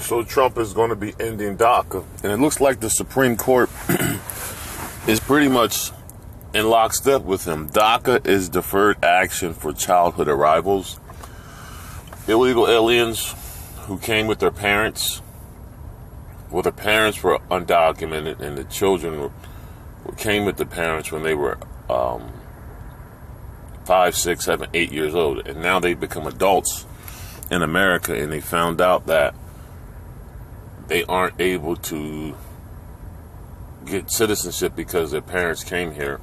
So Trump is going to be ending DACA, and it looks like the Supreme Court is pretty much in lockstep with him. DACA is deferred action for childhood arrivals. Illegal aliens who came with their parents, well, the parents were undocumented, and the children were, came with the parents when they were um, five, six, seven, eight years old, and now they become adults in America, and they found out that they aren't able to get citizenship because their parents came here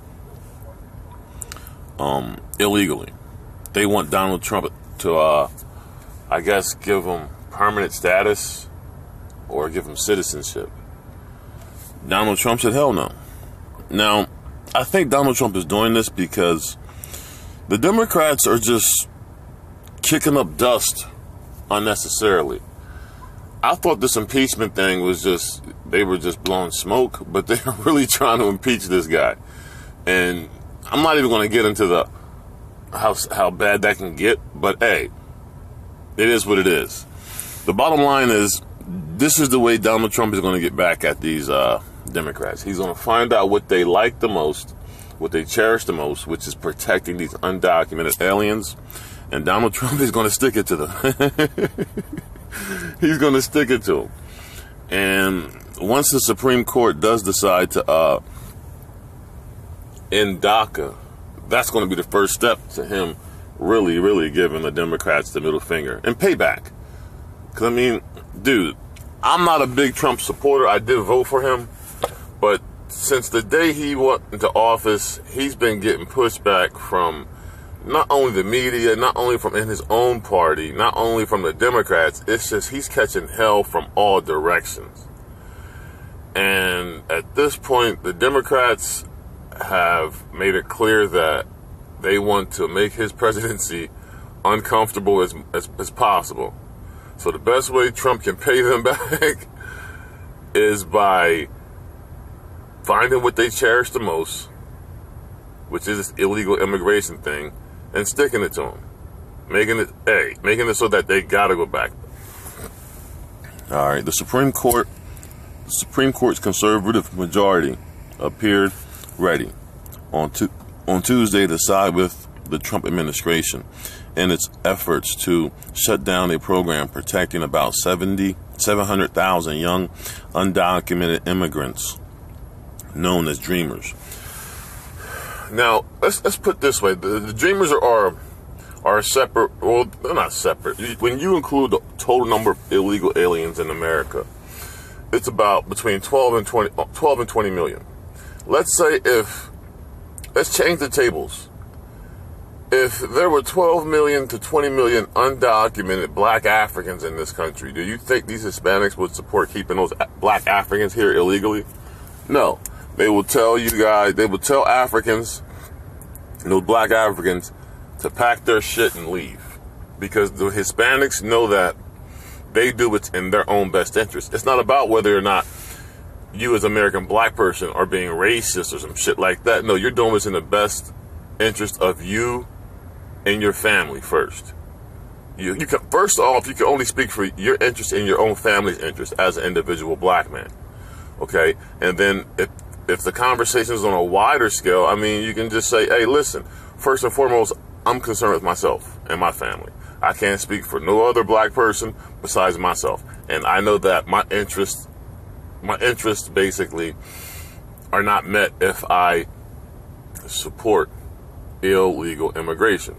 um, illegally. They want Donald Trump to, uh, I guess, give them permanent status or give them citizenship. Donald Trump said, hell no. Now, I think Donald Trump is doing this because the Democrats are just kicking up dust unnecessarily. I thought this impeachment thing was just, they were just blowing smoke, but they're really trying to impeach this guy. And I'm not even going to get into the how, how bad that can get, but hey, it is what it is. The bottom line is this is the way Donald Trump is going to get back at these uh, Democrats. He's going to find out what they like the most, what they cherish the most, which is protecting these undocumented aliens. And Donald Trump is going to stick it to them. He's going to stick it to him. And once the Supreme Court does decide to uh, end DACA, that's going to be the first step to him really, really giving the Democrats the middle finger and payback. Because, I mean, dude, I'm not a big Trump supporter. I did vote for him. But since the day he went into office, he's been getting pushback from not only the media, not only from in his own party, not only from the Democrats, it's just he's catching hell from all directions. And at this point, the Democrats have made it clear that they want to make his presidency uncomfortable as, as, as possible. So the best way Trump can pay them back is by finding what they cherish the most, which is this illegal immigration thing, and sticking it to them, making it hey, making it so that they gotta go back. All right, the Supreme Court, the Supreme Court's conservative majority appeared ready on tu- on Tuesday to side with the Trump administration in its efforts to shut down a program protecting about 70, 700,000 young undocumented immigrants known as Dreamers. Now, let's let's put this way: the, the Dreamers are, are are separate. Well, they're not separate. When you include the total number of illegal aliens in America, it's about between 12 and 20, uh, 12 and 20 million. Let's say if let's change the tables. If there were 12 million to 20 million undocumented black Africans in this country, do you think these Hispanics would support keeping those black Africans here illegally? No. They will tell you guys, they will tell Africans, those black Africans, to pack their shit and leave. Because the Hispanics know that they do what's in their own best interest. It's not about whether or not you as American black person are being racist or some shit like that. No, you're doing what's in the best interest of you and your family first. You, you can, first off, you can only speak for your interest in your own family's interest as an individual black man. Okay? And then if if the conversation is on a wider scale, I mean, you can just say, hey, listen, first and foremost, I'm concerned with myself and my family. I can't speak for no other black person besides myself. And I know that my interests, my interests basically are not met if I support illegal immigration.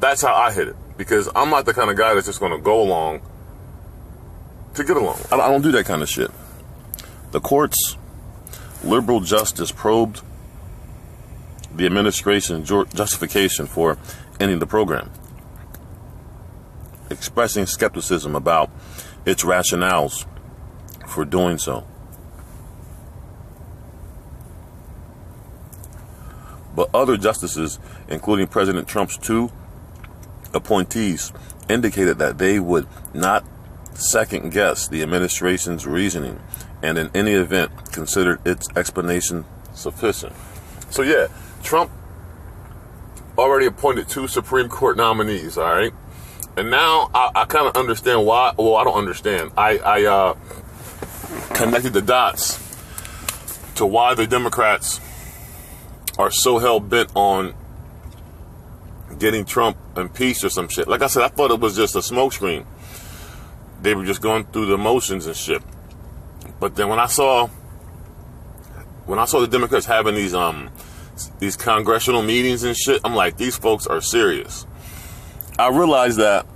That's how I hit it. Because I'm not the kind of guy that's just going to go along to get along. I don't do that kind of shit. The court's liberal justice probed the administration's justification for ending the program, expressing skepticism about its rationales for doing so. But other justices, including President Trump's two appointees, indicated that they would not second guess the administration's reasoning and in any event considered its explanation sufficient. So yeah, Trump already appointed two Supreme Court nominees, all right? And now I, I kind of understand why. Well, I don't understand. I, I uh, connected the dots to why the Democrats are so hell bent on getting Trump impeached or some shit. Like I said, I thought it was just a smokescreen. They were just going through the motions and shit. But then when I saw when I saw the Democrats having these um these congressional meetings and shit, I'm like, these folks are serious. I realized that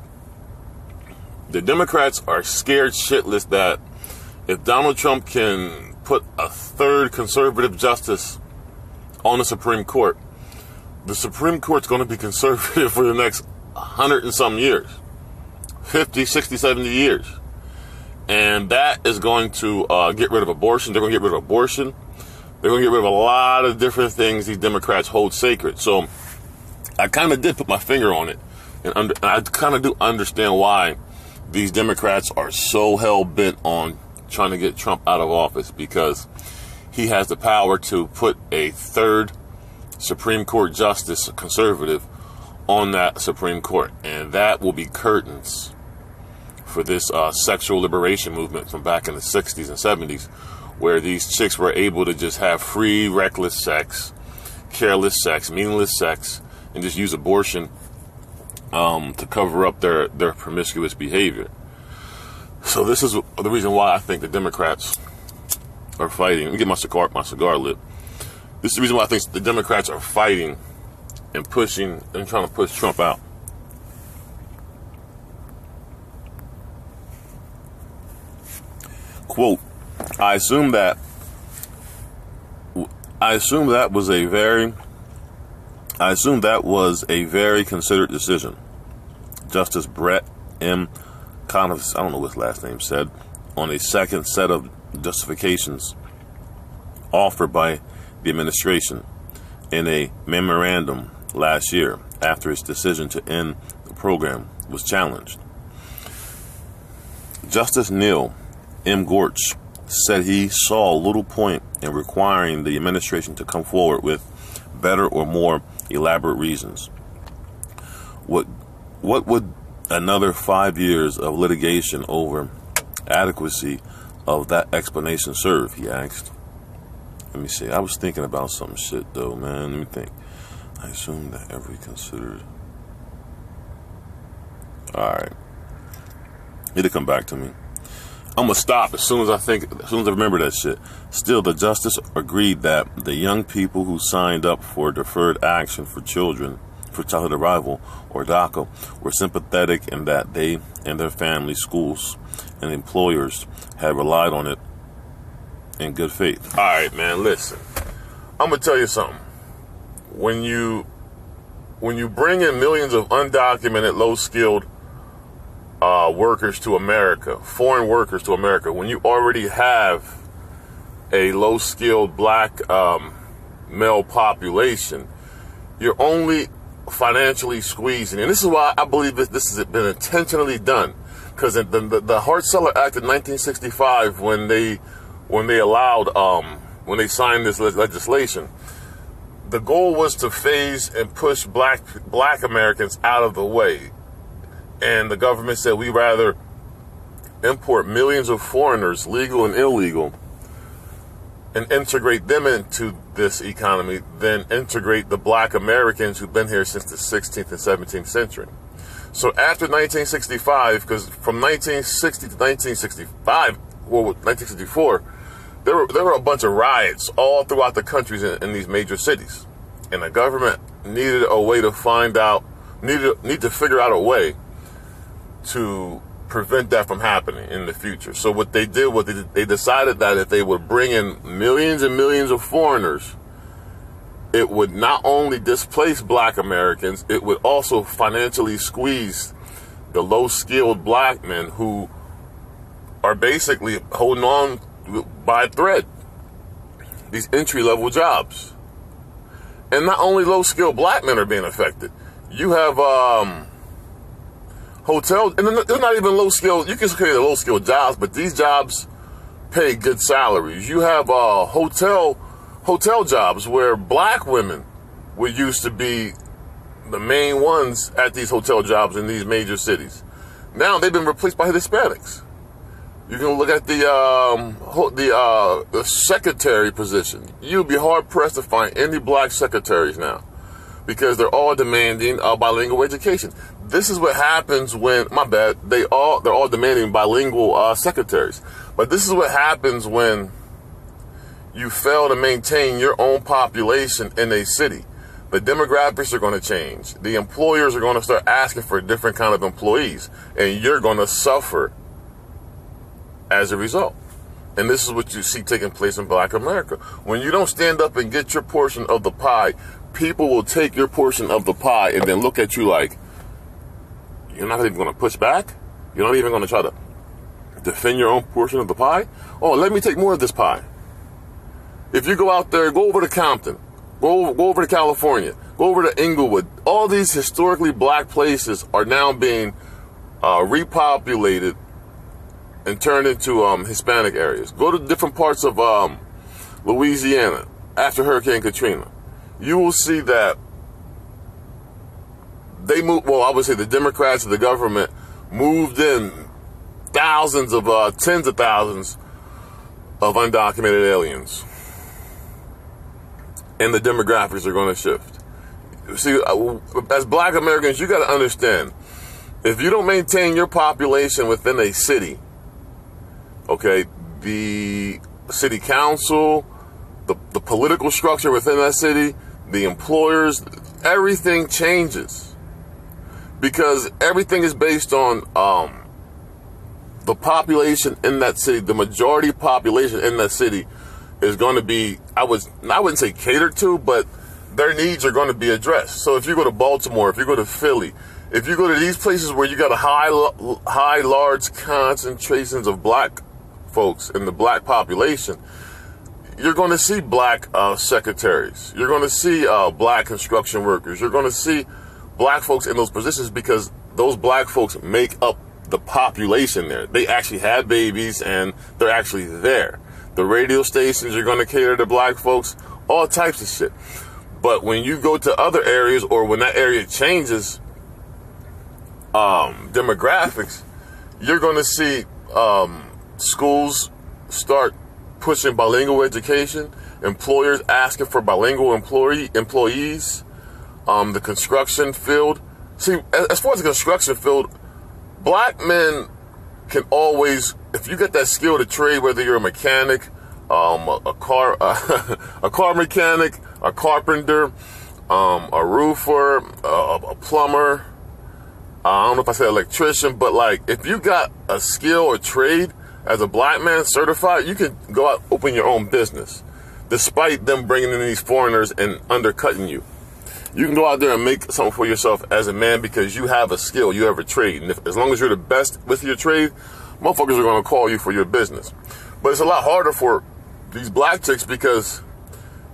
the Democrats are scared shitless that if Donald Trump can put a third conservative justice on the Supreme Court, the Supreme Court's going to be conservative for the next 100 and some years 50, 60, 70 years. And that is going to uh, get rid of abortion. They're going to get rid of abortion. They're going to get rid of a lot of different things these Democrats hold sacred. So I kind of did put my finger on it. And under, I kind of do understand why these Democrats are so hell bent on trying to get Trump out of office because he has the power to put a third Supreme Court justice, conservative, on that Supreme Court. And that will be curtains for this uh, sexual liberation movement from back in the 60s and 70s, where these chicks were able to just have free, reckless sex, careless sex, meaningless sex, and just use abortion um, to cover up their, their promiscuous behavior. So this is the reason why I think the Democrats are fighting. Let me get my cigar, my cigar lit. This is the reason why I think the Democrats are fighting and pushing and trying to push Trump out. Quote, I assume that I assume that was a very I assume that was a very considered decision. Justice Brett M. Conniff, I don't know what his last name said, on a second set of justifications offered by the administration in a memorandum last year after its decision to end the program was challenged. Justice Neil M. Gorsuch said he saw little point in requiring the administration to come forward with better or more elaborate reasons. What what would another five years of litigation over adequacy of that explanation serve? He asked. Let me see. I was thinking about some shit though, man. Let me think. I assume that every considered. All right. It'll come back to me. I'm gonna stop as soon as I think, as soon as I remember that shit. Still, the justice agreed that the young people who signed up for deferred action for children, for childhood arrival, or DACA, were sympathetic and that they and their families, schools, and employers had relied on it in good faith. All right, man. Listen, I'm gonna tell you something. When you when you bring in millions of undocumented, low-skilled uh, workers to America, foreign workers to America, when you already have a low-skilled black um, male population, you're only financially squeezing. And this is why I believe that this has been intentionally done. Because the, the, the Hart-Celler Act in 1965, when they when they allowed, um, when they signed this legislation, the goal was to phase and push black black Americans out of the way. And the government said we rather import millions of foreigners, legal and illegal, and integrate them into this economy than integrate the black Americans who've been here since the 16th and 17th century. So after 1965, because from 1960 to 1965, well, 1964, there were, there were a bunch of riots all throughout the countries in, in, these major cities. And the government needed a way to find out, needed, need to figure out a way to prevent that from happening in the future. So what they did was they, they decided that if they would bring in millions and millions of foreigners, it would not only displace black Americans, it would also financially squeeze the low skilled black men who are basically holding on by a thread. These entry level jobs. And not only low skilled black men are being affected. You have um, hotel, and they're not even low skilled. You can create low skilled jobs, but these jobs pay good salaries. You have uh, hotel hotel jobs where black women would used to be the main ones at these hotel jobs in these major cities. Now they've been replaced by Hispanics. You can look at the um, the uh, the secretary position. You'd be hard pressed to find any black secretaries now, because they're all demanding a bilingual education. This is what happens when my bad they all they're all demanding bilingual uh, secretaries. But this is what happens when you fail to maintain your own population in a city. The demographics are going to change. The employers are going to start asking for a different kind of employees, and you're going to suffer as a result. And this is what you see taking place in black America. When you don't stand up and get your portion of the pie, people will take your portion of the pie and then look at you like, you're not even going to push back? You're not even going to try to defend your own portion of the pie? Oh, let me take more of this pie. If you go out there, go over to Compton, go, go over to California, go over to Inglewood. All these historically black places are now being uh, repopulated and turned into um, Hispanic areas. Go to different parts of um, Louisiana after Hurricane Katrina. You will see that they moved, well, I would say the Democrats of the government moved in thousands of, uh, tens of thousands of undocumented aliens. And the demographics are going to shift. See, uh, as black Americans, you got to understand if you don't maintain your population within a city, okay, the city council, the, the political structure within that city, the employers, everything changes because everything is based on um, the population in that city. The majority population in that city is going to be, I was, I wouldn't say catered to, but their needs are going to be addressed. So if you go to Baltimore, if you go to Philly, if you go to these places where you got a high, high, large concentrations of black folks in the black population, you're going to see black uh, secretaries. You're going to see uh, black construction workers. You're going to see black folks in those positions because those black folks make up the population there. They actually had babies and they're actually there. The radio stations are going to cater to black folks, all types of shit. But when you go to other areas or when that area changes um, demographics, you're going to see um, schools start pushing bilingual education, employers asking for bilingual employee employees, um, the construction field. See, as far as the construction field, black men can always, if you get that skill to trade, whether you're a mechanic, um, a, a, car, uh, a car mechanic, a carpenter, um, a roofer, a plumber. I don't know if I said electrician, but like if you got a skill or trade as a black man certified, you can go out open your own business, despite them bringing in these foreigners and undercutting you. You can go out there and make something for yourself as a man because you have a skill, you have a trade, and if, as long as you're the best with your trade, motherfuckers are going to call you for your business. But it's a lot harder for these black chicks because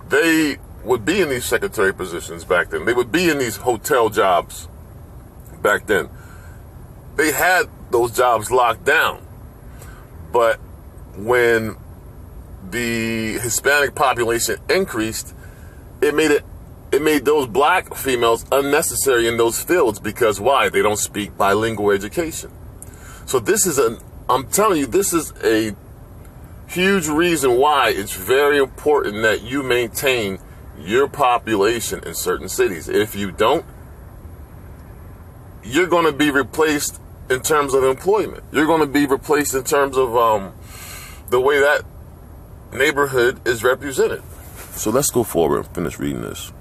they would be in these secretary positions back then. They would be in these hotel jobs back then. They had those jobs locked down. But when the Hispanic population increased, it made it it made those black females unnecessary in those fields because why? They don't speak bilingual education. So this is an I'm telling you, this is a huge reason why it's very important that you maintain your population in certain cities. If you don't, you're going to be replaced in terms of employment. You're going to be replaced in terms of um, the way that neighborhood is represented. So let's go forward and finish reading this.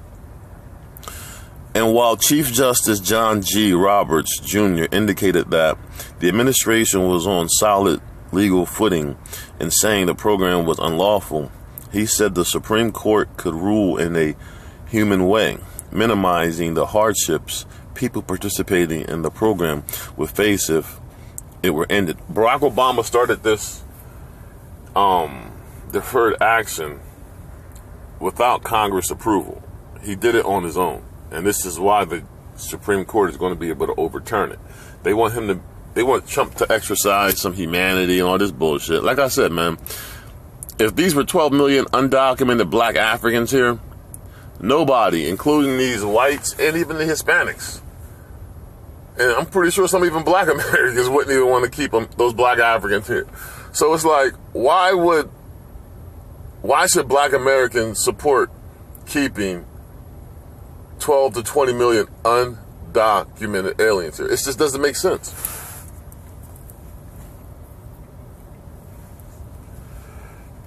And while Chief Justice John G. Roberts Jr. indicated that the administration was on solid legal footing in saying the program was unlawful, he said the Supreme Court could rule in a human way, minimizing the hardships people participating in the program would face if it were ended. Barack Obama started this um, deferred action without Congress approval. He did it on his own. And this is why the Supreme Court is going to be able to overturn it. They want him to, they want Trump to exercise some humanity and all this bullshit. Like I said, man, if these were 12 million undocumented black Africans here, Nobody, including these whites and even the Hispanics. And I'm pretty sure some even black Americans wouldn't even want to keep them, those black Africans here. So it's like, why would, why should black Americans support keeping 12 to 20 million undocumented aliens here? It just doesn't make sense.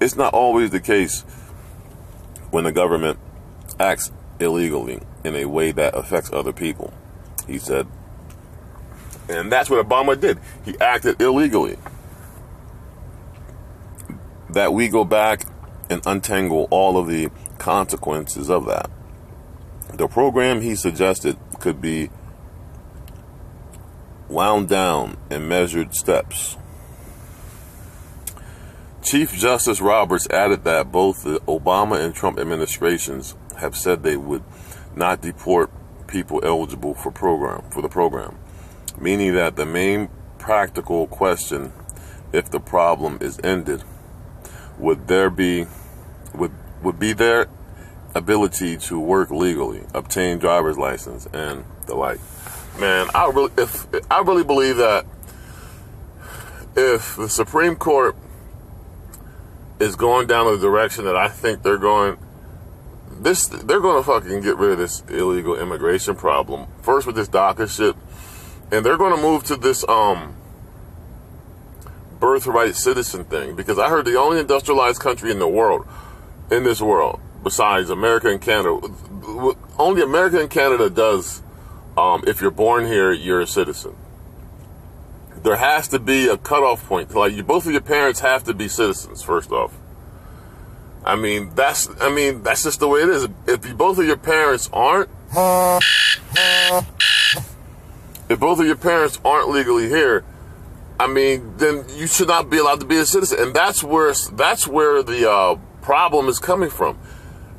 It's not always the case when the government acts illegally in a way that affects other people. He said, and that's what Obama did. He acted illegally. That we go back and untangle all of the consequences of that. The program he suggested could be wound down in measured steps. Chief Justice Roberts added that both the Obama and Trump administrations have said they would not deport people eligible for program for the program, meaning that the main practical question, if the problem is ended, would there be would would be their ability to work legally, obtain driver's license, and the like. Man, I really if I really believe that if the Supreme Court is going down the direction that I think they're going. This they're going to fucking get rid of this illegal immigration problem first with this DACA shit, and they're going to move to this um birthright citizen thing because I heard the only industrialized country in the world, in this world, besides America and Canada, only America and Canada does. Um, if you're born here, you're a citizen there has to be a cutoff point. Like you, both of your parents have to be citizens. First off, I mean that's I mean that's just the way it is. If you, both of your parents aren't, if both of your parents aren't legally here, I mean then you should not be allowed to be a citizen. And that's where that's where the uh, problem is coming from.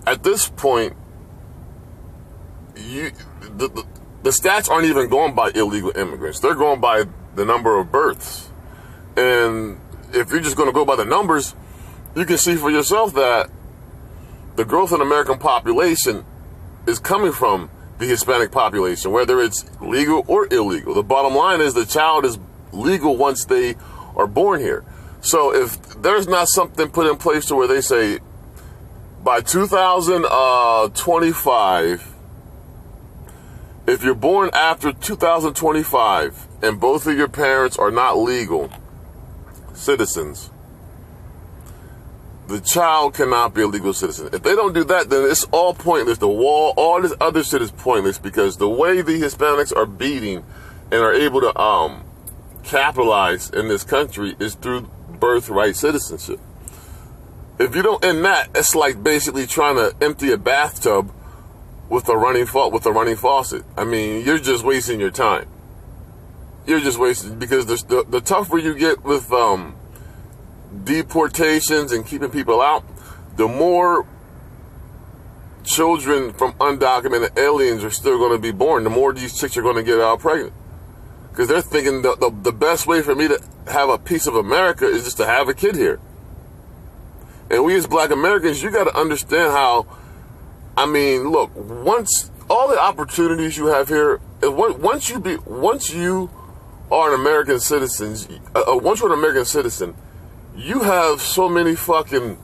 At this point, you the, the the stats aren't even going by illegal immigrants. They're going by the number of births. And if you're just going to go by the numbers, you can see for yourself that the growth in American population is coming from the Hispanic population, whether it's legal or illegal. The bottom line is the child is legal once they are born here. So if there's not something put in place to where they say by 2025, if you're born after 2025 and both of your parents are not legal citizens, the child cannot be a legal citizen. If they don't do that, then it's all pointless. The wall, all this other shit is pointless because the way the Hispanics are beating and are able to um, capitalize in this country is through birthright citizenship. If you don't end that, it's like basically trying to empty a bathtub with a running fa- with a running faucet. I mean, you're just wasting your time you're just wasting because the, the, tougher you get with um, deportations and keeping people out, the more children from undocumented aliens are still going to be born. The more these chicks are going to get out pregnant because they're thinking the, the, the best way for me to have a piece of America is just to have a kid here. And we as black Americans, you got to understand how, I mean, look, once all the opportunities you have here, once you be, once you are an American citizen, uh, uh, once you're an American citizen, you have so many fucking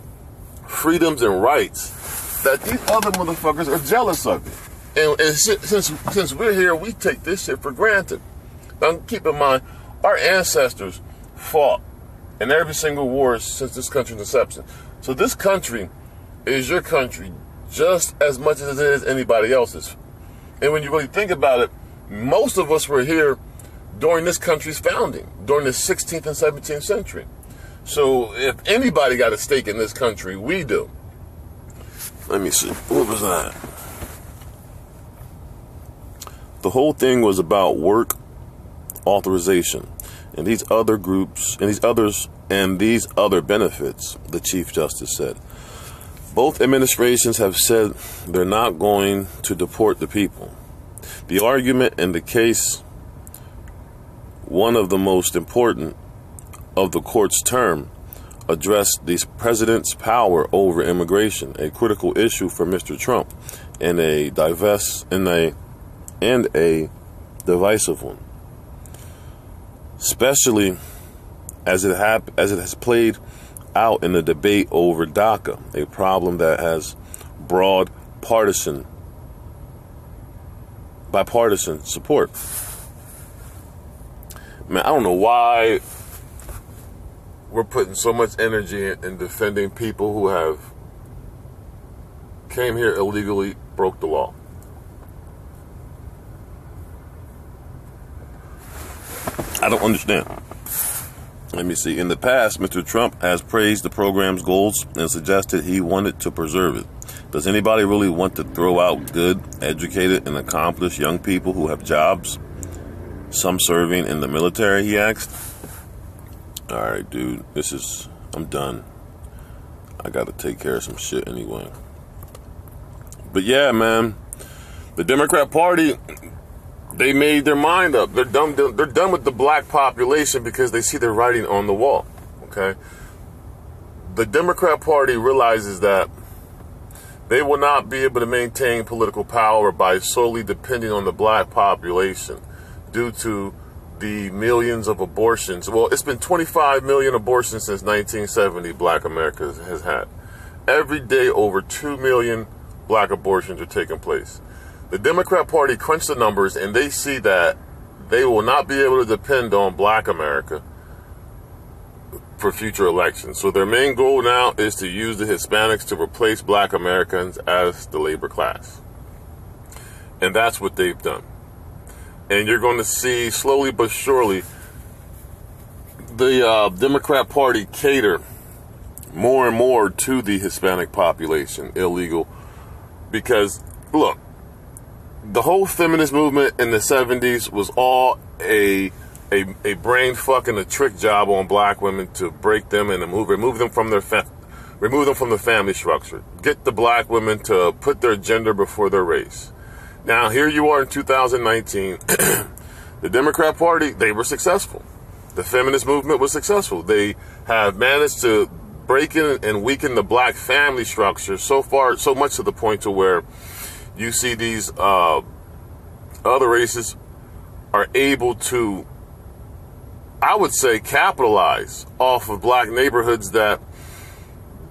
freedoms and rights that these other motherfuckers are jealous of you. And, and since since we're here, we take this shit for granted. Now, keep in mind, our ancestors fought in every single war since this country's inception. So this country is your country just as much as it is anybody else's. And when you really think about it, most of us were here during this country's founding, during the 16th and 17th century. So if anybody got a stake in this country, we do. Let me see. What was that? The whole thing was about work authorization and these other groups and these others and these other benefits, the Chief Justice said. Both administrations have said they're not going to deport the people. The argument in the case one of the most important of the court's term addressed the president's power over immigration, a critical issue for Mr. Trump. and a divest a and a divisive one. Especially as it hap- as it has played out in the debate over DACA, a problem that has broad partisan bipartisan support. Man, I don't know why we're putting so much energy in defending people who have came here illegally, broke the law. I don't understand. Let me see. In the past, Mr. Trump has praised the program's goals and suggested he wanted to preserve it. Does anybody really want to throw out good, educated, and accomplished young people who have jobs? Some serving in the military, he asked. All right, dude, this is. I'm done. I got to take care of some shit anyway. But yeah, man, the Democrat Party, they made their mind up. They're done. They're done with the black population because they see their writing on the wall. Okay. The Democrat Party realizes that they will not be able to maintain political power by solely depending on the black population due to the millions of abortions. Well, it's been 25 million abortions since 1970, black America has had. Every day, over 2 million black abortions are taking place. The Democrat Party crunched the numbers and they see that they will not be able to depend on black America for future elections. So their main goal now is to use the Hispanics to replace black Americans as the labor class. And that's what they've done. And you're going to see slowly but surely the uh, Democrat Party cater more and more to the Hispanic population, illegal because look, the whole feminist movement in the 70s was all a a, a brain fucking a trick job on black women to break them and move remove them from their fa- remove them from the family structure. Get the black women to put their gender before their race. Now here you are in 2019. the Democrat Party, they were successful. The feminist movement was successful. They have managed to break in and weaken the black family structure so far, so much to the point to where you see these uh, other races are able to, I would say, capitalize off of black neighborhoods that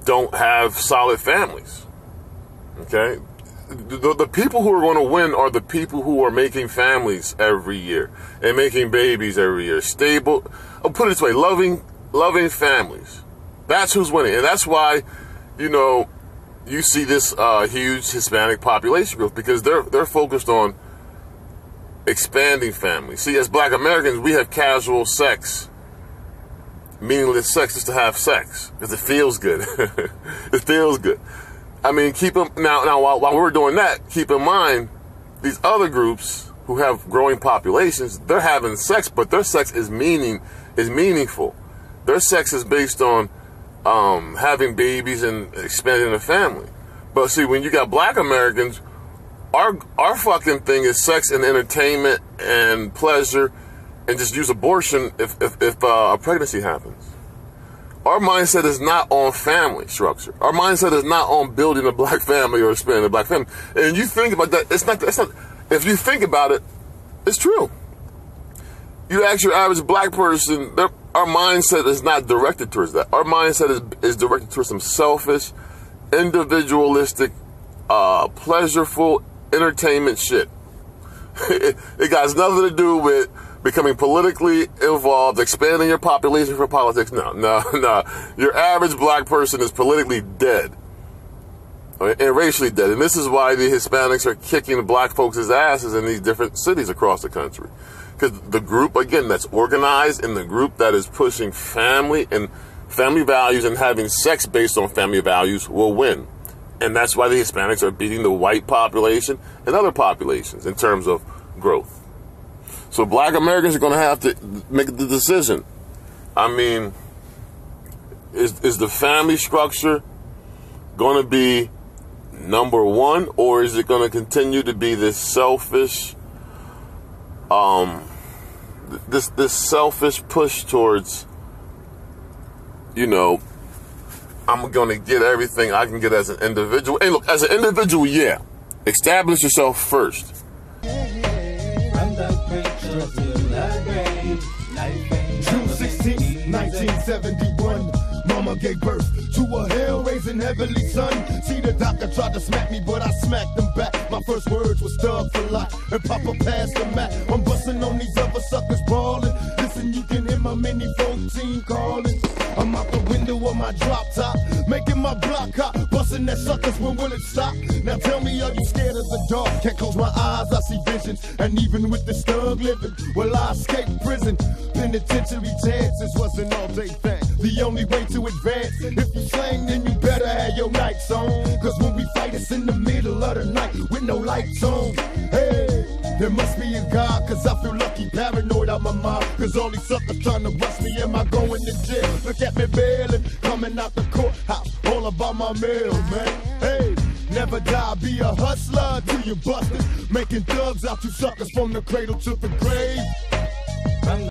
don't have solid families. Okay? The, the people who are going to win are the people who are making families every year and making babies every year. Stable, I'll put it this way, loving, loving families that's who's winning. And that's why, you know, you see this uh, huge Hispanic population growth because they're they're focused on expanding families. See, as black Americans, we have casual sex, meaningless sex just to have sex because it feels good. it feels good. I mean, keep them now. Now, while, while we're doing that, keep in mind these other groups who have growing populations. They're having sex, but their sex is meaning is meaningful. Their sex is based on um, having babies and expanding the family. But see, when you got black Americans, our our fucking thing is sex and entertainment and pleasure, and just use abortion if if, if uh, a pregnancy happens. Our mindset is not on family structure. Our mindset is not on building a black family or expanding a black family. And you think about that, it's not. It's not. If you think about it, it's true. You ask your average black person, they're our mindset is not directed towards that. Our mindset is, is directed towards some selfish, individualistic, uh, pleasureful entertainment shit. it, it got nothing to do with becoming politically involved, expanding your population for politics. No, no, no. Your average black person is politically dead and racially dead. And this is why the Hispanics are kicking black folks' asses in these different cities across the country. Because the group, again, that's organized and the group that is pushing family and family values and having sex based on family values will win. And that's why the Hispanics are beating the white population and other populations in terms of growth. So black Americans are going to have to make the decision. I mean, is, is the family structure going to be number one, or is it going to continue to be this selfish, um, this this selfish push towards, you know, I'm to get everything I can get as an individual. Hey, look, as an individual, yeah, establish yourself first. June 16, 1971. Mama gave birth to a hell-raising heavenly son. See, the doctor tried to smack me, but I smacked him back. My first words was thug for life, and Papa passed the mat. I'm busting on these other suckers brawling. My mini 14 calling. I'm out the window of my drop top, making my block hot, busting that suckers. When will it stop? Now tell me, are you scared of the dark? Can't close my eyes, I see visions, and even with this thug living, will I escape prison? Penitentiary chances wasn't all day thing. The only way to advance, if you slang, then you better have your nights on. Cause when we fight, it's in the middle of the night with no lights on. Hey, there must be a God, cause I feel lucky, paranoid out my mind. Cause all these suckers trying to rush me, am I going to jail? Look at me bailing, coming out the courthouse, all about my mail, man. Hey. Never die, be a hustler till you busted. Making thugs out you suckers from the cradle to the grave.